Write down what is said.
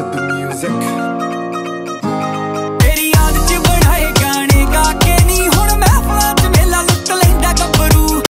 to the music.